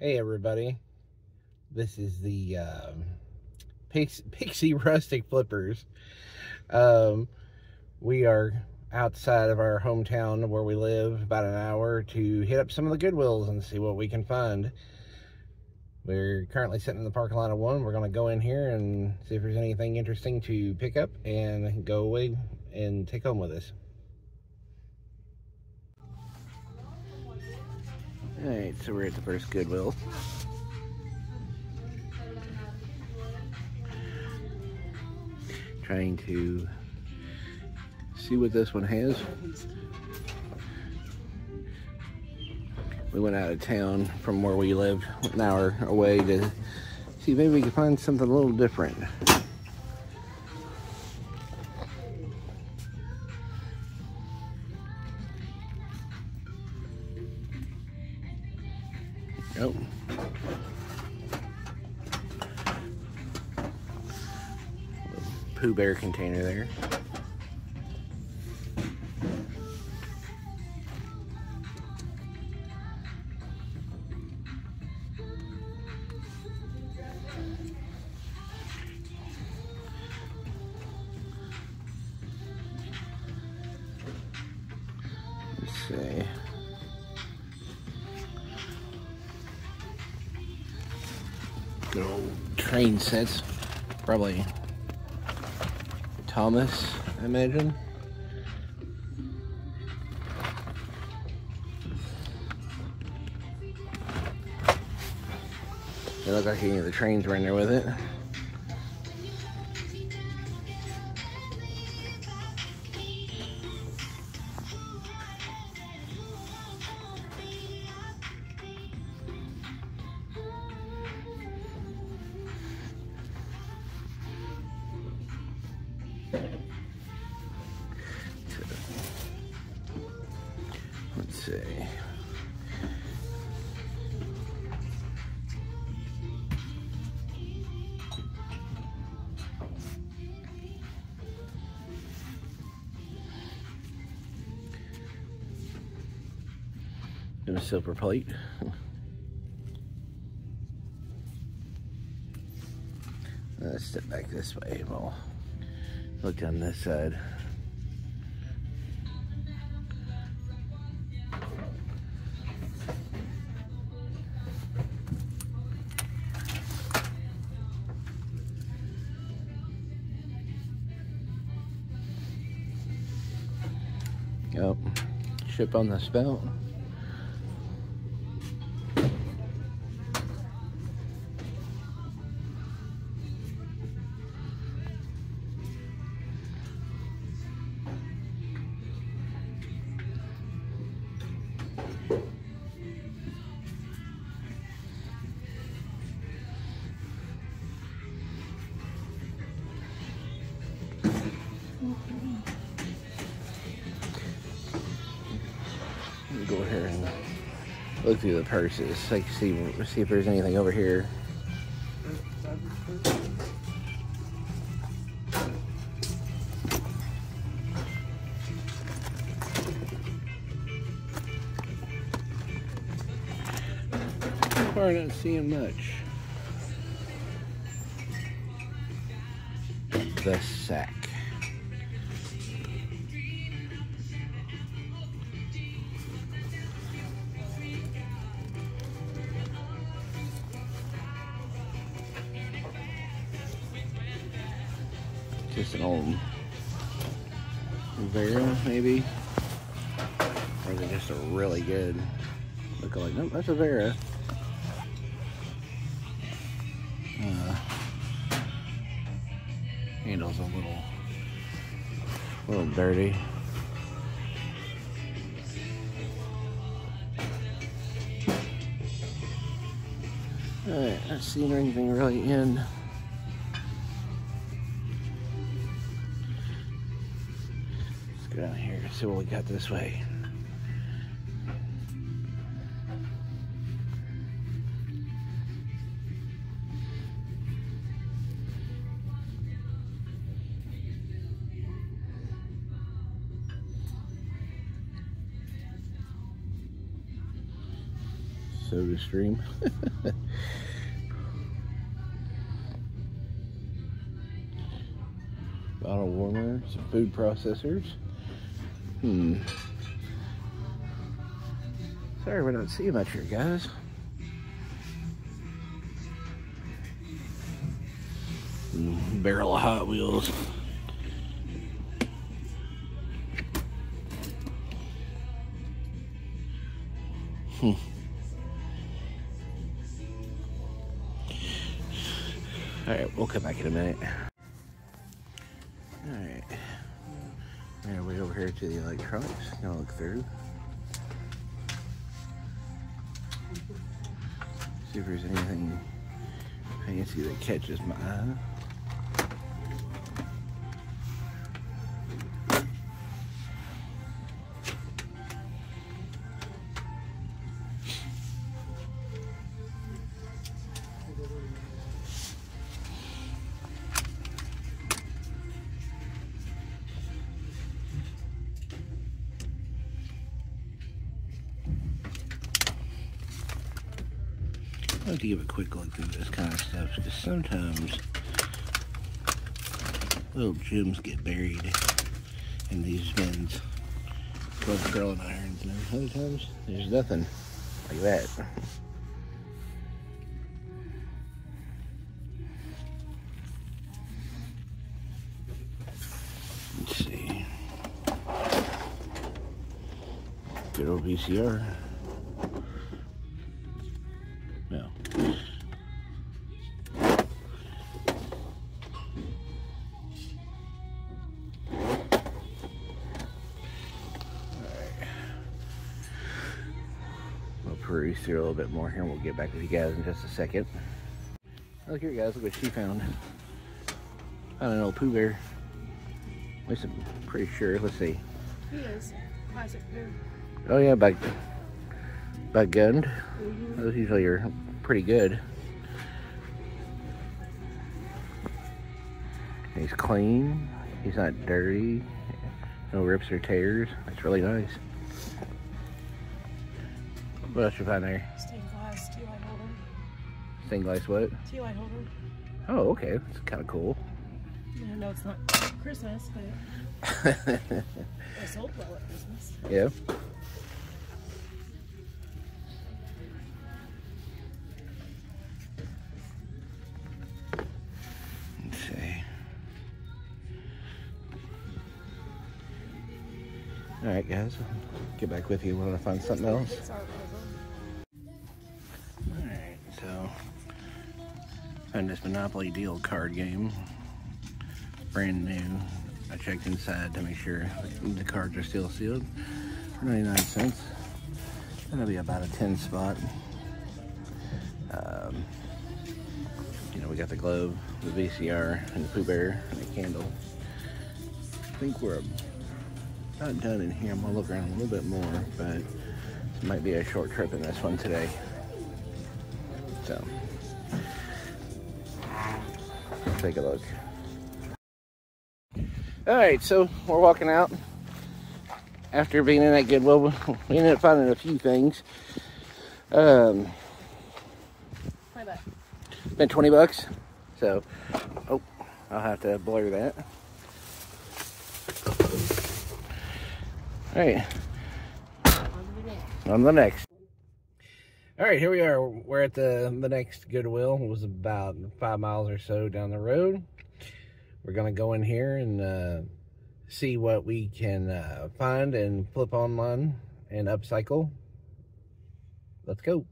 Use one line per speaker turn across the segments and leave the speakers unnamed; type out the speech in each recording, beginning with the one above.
Hey everybody, this is the um, Pix Pixie Rustic Flippers. Um, we are outside of our hometown where we live, about an hour, to hit up some of the Goodwills and see what we can find. We're currently sitting in the parking lot of one. We're going to go in here and see if there's anything interesting to pick up and go away and take home with us. Alright, so we're at the first Goodwill. Trying to see what this one has. We went out of town from where we lived, an hour away to see maybe we could find something a little different. Bear container there. See. Good old train sets. Probably Thomas, I imagine. They look like any of the trains were in there with it. Silver plate. Let's step back this way. We'll look down this side. Yep. Ship on the spout. Look through the purses. Like see see if there's anything over here. Far not seeing much. The sack. Old Vera, maybe? Or is it just a really good look like? Nope, that's a Vera. Uh, handle's a little, a little dirty. Alright, not seeing anything really in. See what we got this way. Soda Stream. Bottle warmers, food processors. Hmm. Sorry we don't see much here, guys. Hmm, barrel of Hot Wheels. Hmm. All right, we'll come back in a minute. Now way over here to the electronics. Gonna look through. See if there's anything fancy that catches my eye. Quick through this kind of stuff because sometimes little gems get buried in these bins. Both curling irons and other times there's nothing like that. Let's see. Good old VCR. Peruse through a little bit more here and we'll get back with you guys in just a second. Look here guys, look what she found. Found an old Pooh Bear. At least I'm pretty sure. Let's see.
He is. Classic Pooh.
Oh yeah, by, by Gund.
Mm-hmm.
Those usually are pretty good. He's clean. He's not dirty. No rips or tears. That's really nice. What else you find there?
Stained glass tea light holder.
Stained glass what?
Tea light holder.
Oh, okay. That's kind of cool.
I, know it's not Christmas, but it sold well at Christmas.
yeah. Let's. All right, guys. Get back with you when I find something else. Monopoly deal card game. Brand new. I checked inside to make sure the cards are still sealed for 99 cents. That'll be about a 10 spot. Um, you know, we got the glove, the VCR, and the Pooh Bear, and the candle. I think we're not done in here. I'm gonna look around a little bit more, but it might be a short trip in this one today. So, take a look. All right, so we're walking out after being in that Goodwill. We ended up finding a few things. Um,
Try that.
spent 20 bucks. So, oh, I'll have to blur that. All right, on the next. All right, here we are. We're at the the next Goodwill. It was about five miles or so down the road. We're gonna go in here and uh, see what we can uh, find and flip online and upcycle. Let's go.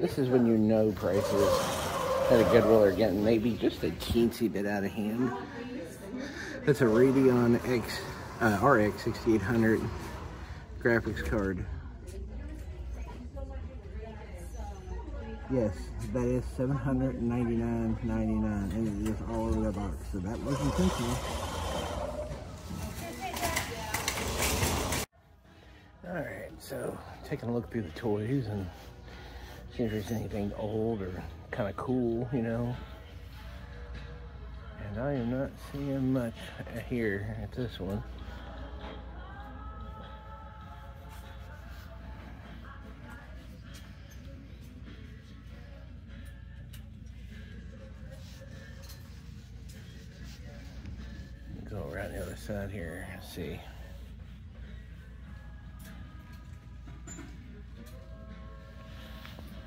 This is when you know prices at a Goodwill are getting maybe just a teensy bit out of hand. That's a Radeon X uh, RX 6800 graphics card. Yes, that is $799.99 and it is all over the box, so that was intentional. Alright, so taking a look through the toys and see if there's anything old or kind of cool, you know. And I am not seeing much here at this one. We're on the other side here. Let's see.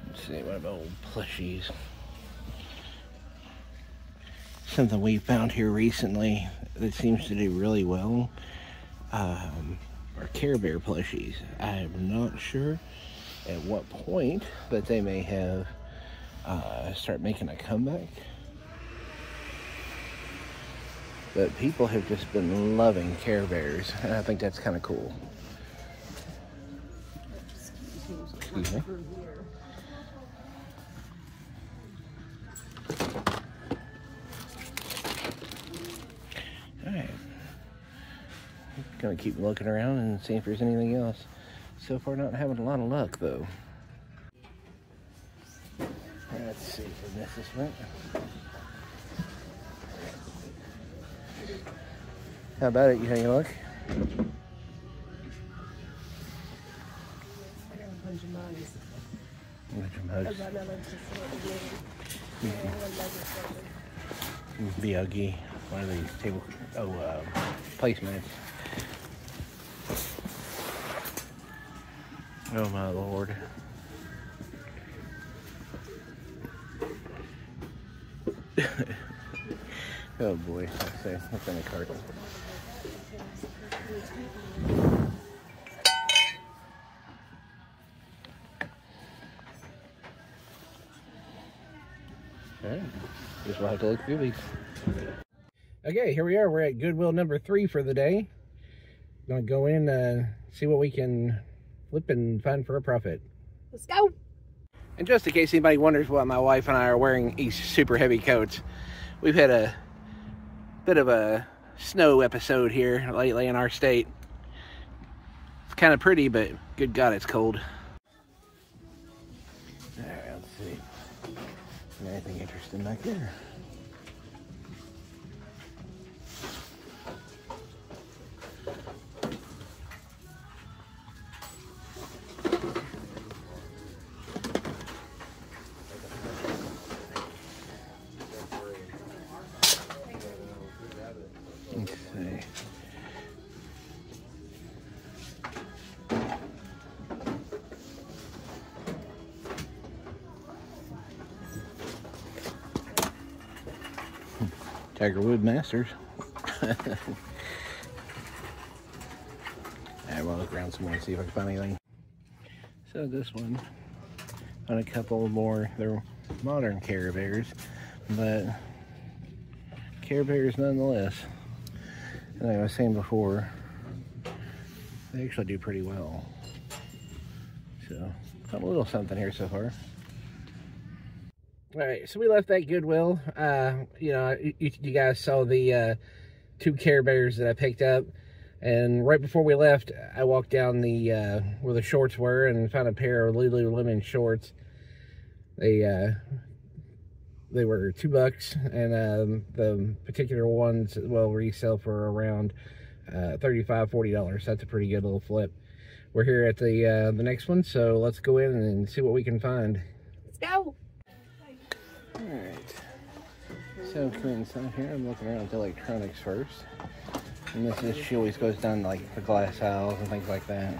Let's see, what about old plushies? Something we found here recently that seems to do really well um, are Care Bear plushies. I'm not sure at what point that they may have uh, start making a comeback. But people have just been loving Care Bears, and I think that's kind of cool. Excuse me. Alright. Gonna keep looking around and see if there's anything else. So far, not having a lot of luck, though. Let's see if I miss this
just what it mug is something.
Buggy. One of these table. Oh, uh, placemats. Oh my lord. oh boy. Let's see. What's in the cart? Just we'll have to look through these. Okay, here we are. We're at Goodwill number three for the day. Gonna go in, uh, see what we can flip and find for a profit.
Let's go.
And just in case anybody wonders why my wife and I are wearing these super heavy coats, we've had a bit of a snow episode here lately in our state. It's kind of pretty, but good God, it's cold. Alright, let's see. Anything interesting back there? Tiger Wood Masters. Alright, we'll look around some more and see if I can find anything. So this one, on a couple more, they're modern Care Bears, but Care Bears nonetheless. And like I was saying before, they actually do pretty well. So, got a little something here so far. All right, so we left that Goodwill. Uh, you know, you, you guys saw the uh, two Care Bears that I picked up, and right before we left, I walked down the uh, where the shorts were and found a pair of Lululemon shorts. They uh, they were two bucks, and um, the particular ones will resell for around uh, 35 40 dollars. That's a pretty good little flip. We're here at the uh, the next one, so let's go in and see what we can find.
Let's go.
All right. So come inside here. I'm looking around at the electronics first, and this is she always goes down to, like the glass aisles and things like that.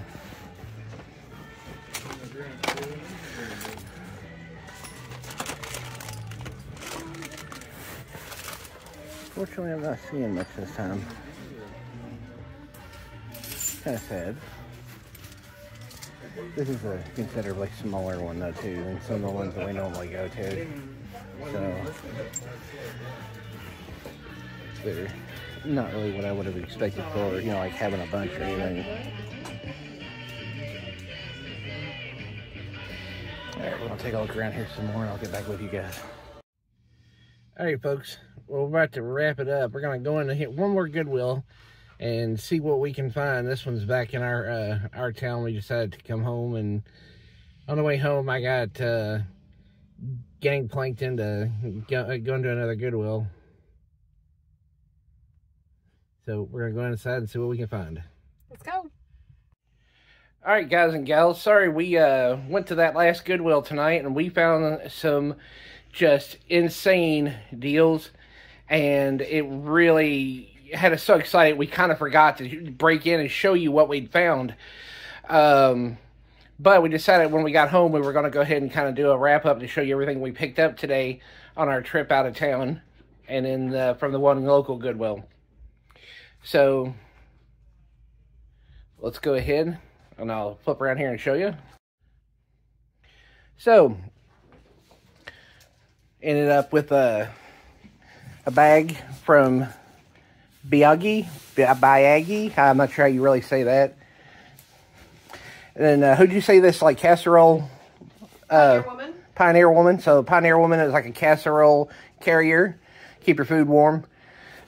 Fortunately, I'm not seeing much this time. Kind of sad. This is a considerably smaller one though too than some of the ones that we normally go to. So they're not really what I would have expected for, you know, like having a bunch or anything. Alright, we're gonna take a look around here some more and I'll get back with you guys. Alright folks, we're about to wrap it up. We're gonna go in and hit one more Goodwill and see what we can find. This one's back in our uh, our town. We decided to come home, and on the way home, I got uh, gangplanked into go, uh, going to another Goodwill. So we're gonna go inside and see what we can find.
Let's go.
All right, guys and gals. Sorry, we uh, went to that last Goodwill tonight, and we found some just insane deals, and it really had us so excited we kind of forgot to break in and show you what we'd found. Um, but we decided when we got home we were going to go ahead and kind of do a wrap up to show you everything we picked up today on our trip out of town and in the, from the one local Goodwill. So let's go ahead and I'll flip around here and show you. So ended up with a a bag from Biagi, Biagi. I'm not sure how you really say that. And then uh, who'd you say this like casserole?
Uh, Pioneer Woman.
Pioneer Woman. So Pioneer Woman is like a casserole carrier, keep your food warm.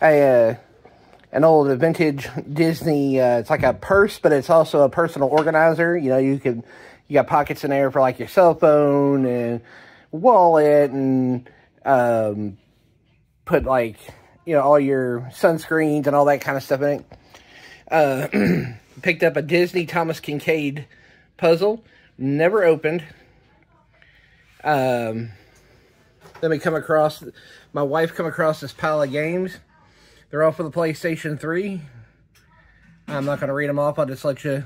A uh, an old vintage Disney. Uh, it's like a purse, but it's also a personal organizer. You know, you can you got pockets in there for like your cell phone and wallet and um, put like you know all your sunscreens and all that kind of stuff in it. Uh, picked up a Disney Thomas Kinkade puzzle, never opened. Um, then we come across my wife come across this pile of games. They're all for the PlayStation 3. I'm not going to read them off. I'll just let you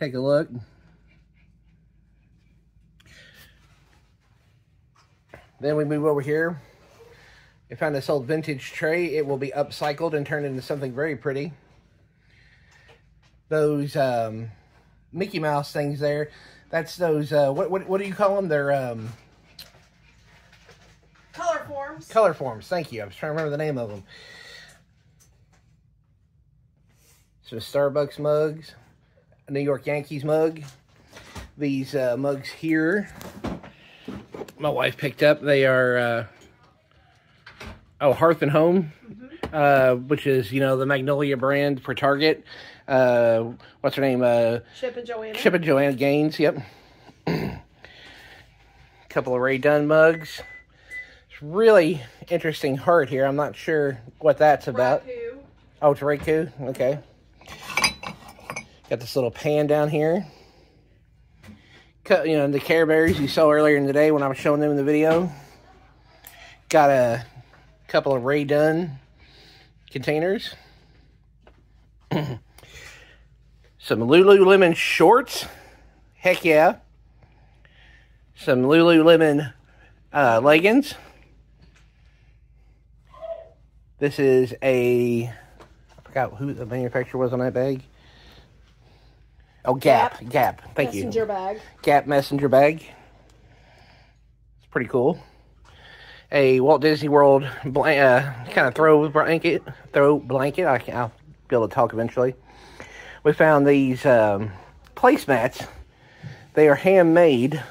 take a look. Then we move over here. We found this old vintage tray. It will be upcycled and turned into something very pretty. Those um, Mickey Mouse things there. That's those, uh, what, what, what do you call them? They're um,
color forms.
Color forms. Thank you. I was trying to remember the name of them. Some Starbucks mugs. A New York Yankees mug. These uh, mugs here my wife picked up. They are, uh, oh, Hearth and Home, uh, which is, you know, the Magnolia brand for Target. Uh, what's her name? Uh,
Chip and Joanna.
Chip and Joanna Gaines, yep. couple of Rae Dunn mugs. It's really interesting heart here. I'm not sure what that's about.
Raku.
Oh, it's Raku? Okay. Got this little pan down here Cut, you know, the Care Bears you saw earlier in the day when I was showing them in the video. Got a couple of Rae Dunn containers. Some Lululemon shorts. Heck yeah. Some Lululemon uh, leggings. This is a, I forgot who the manufacturer was on that bag. Oh, Gap. Gap. Gap. Thank
messenger you. Messenger bag.
Gap messenger bag. It's pretty cool. A Walt Disney World uh, kind of throw blanket. Throw blanket. I can, I'll be able to talk eventually. We found these um, placemats. They are handmade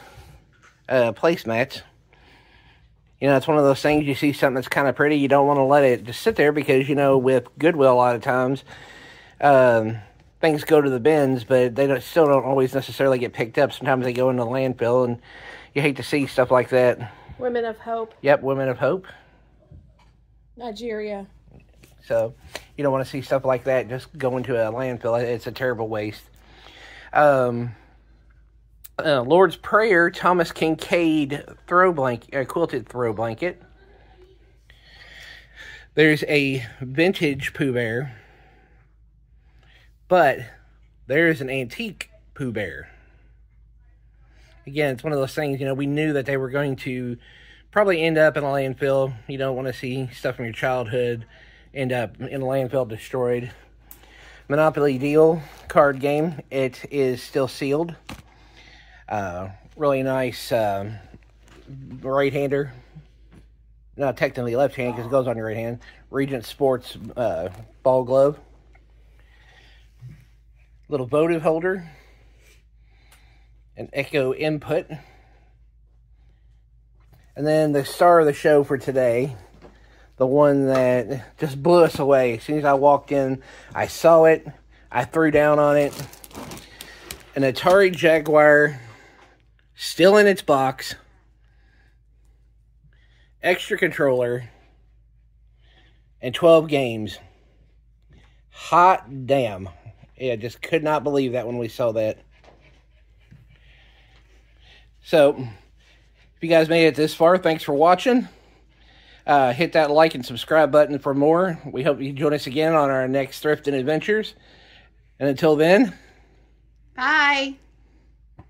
uh, placemats. You know, it's one of those things you see something that's kind of pretty, you don't want to let it just sit there because, you know, with Goodwill a lot of times, um, things go to the bins, but they don't, still don't always necessarily get picked up. Sometimes they go into the landfill, and you hate to see stuff like that.
Women of Hope.
Yep, Women of Hope.
Nigeria.
So you don't want to see stuff like that just go into a landfill. It's a terrible waste. Um, uh, Lord's Prayer, Thomas Kinkade throw blanket, uh, quilted throw blanket. There's a vintage Pooh Bear but there is an antique Pooh Bear. Again, it's one of those things, you know, we knew that they were going to probably end up in a landfill. You don't want to see stuff from your childhood end up in a landfill destroyed. Monopoly Deal card game. It is still sealed. Uh, really nice um, right-hander. Not technically left hand because it goes on your right hand. Regent Sports uh, ball glove little votive holder, an echo input, and then the star of the show for today, the one that just blew us away. As soon as I walked in, I saw it, I threw down on it. An Atari Jaguar, still in its box, extra controller, and 12 games. Hot damn yeah, just could not believe that when we saw that. So, if you guys made it this far, thanks for watching. Uh, hit that like and subscribe button for more. We hope you join us again on our next thrifting adventures. And until then,
Bye.